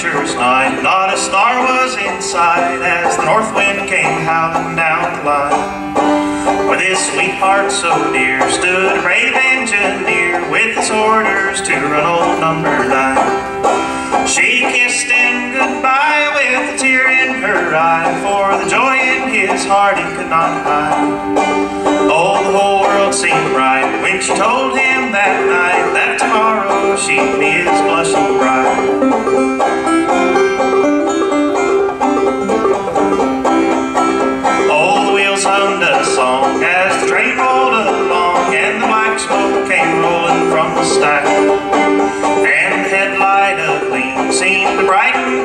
pictures nine Not a star was in sight As the north wind came howling down the line. With his sweetheart so near Stood a brave engineer With his orders to run old number nine. She kissed him goodbye With a tear in her eye For the joy in his heart he could not hide Oh, the whole world seemed right When she told him that night That tomorrow she'd be his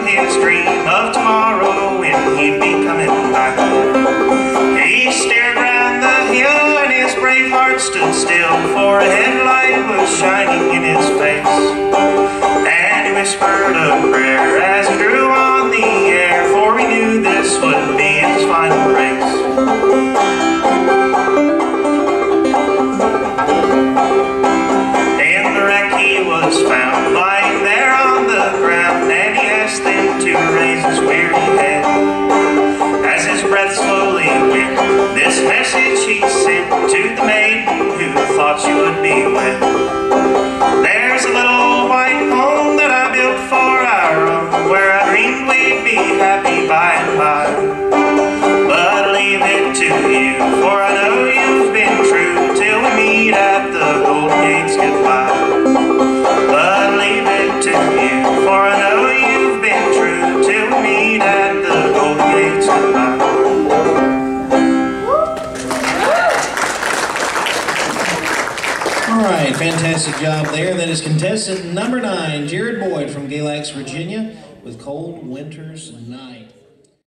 his dream of tomorrow when he'd be coming back. He stared round the hill and his brave heart stood still for a headlight was shining in his face. And he whispered a prayer as he drew right, fantastic job there. That is contestant number nine, Jared Boyd from Galax, Virginia, with Cold Winter's Night.